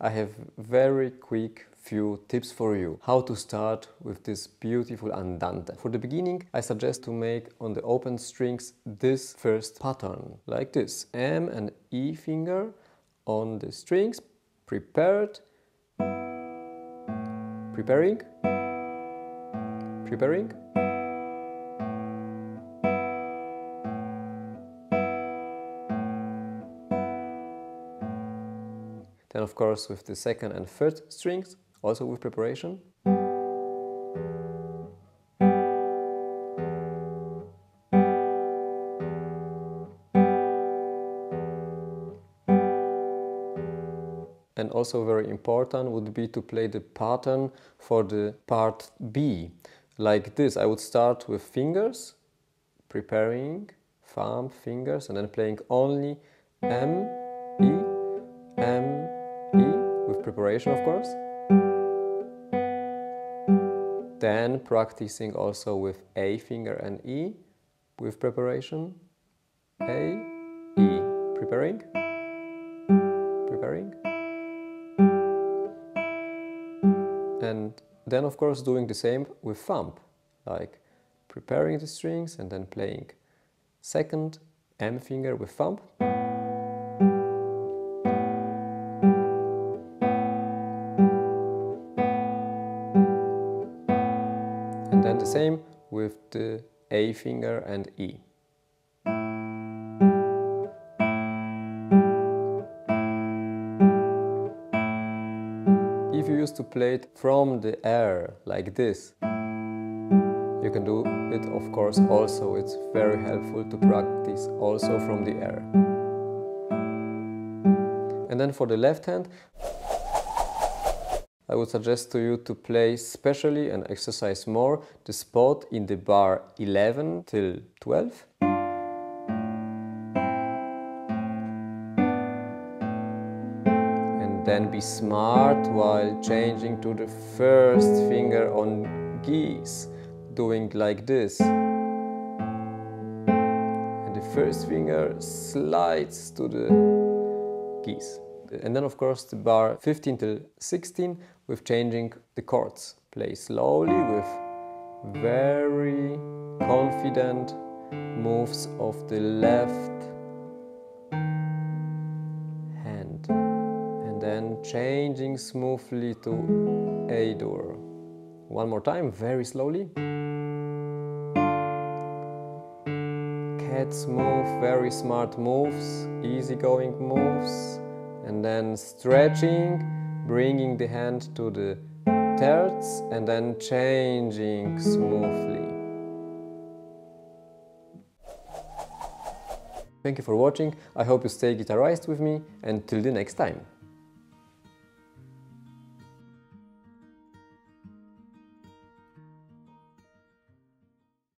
I have very quick few tips for you how to start with this beautiful andante. For the beginning I suggest to make on the open strings this first pattern like this. M and E finger on the strings prepared. Preparing. Preparing Then of course with the second and third strings, also with preparation. And also very important would be to play the pattern for the part B. Like this, I would start with fingers, preparing, thumb, fingers, and then playing only M, E, preparation of course. Then practicing also with A finger and E with preparation. A, E, preparing, preparing. And then of course doing the same with thumb, like preparing the strings and then playing second M finger with thumb. The uh, A finger and E. If you used to play it from the air like this, you can do it of course also, it's very helpful to practice also from the air. And then for the left hand, I would suggest to you to play specially and exercise more the spot in the bar 11 till 12. And then be smart while changing to the first finger on Gis, doing like this. And the first finger slides to the Gis. And then of course the bar 15 till 16 with changing the chords. Play slowly with very confident moves of the left hand. And then changing smoothly to A-dur. One more time, very slowly. Cats move, very smart moves, easygoing moves and then stretching, bringing the hand to the terts and then changing smoothly. Thank you for watching, I hope you stay guitarized with me and till the next time.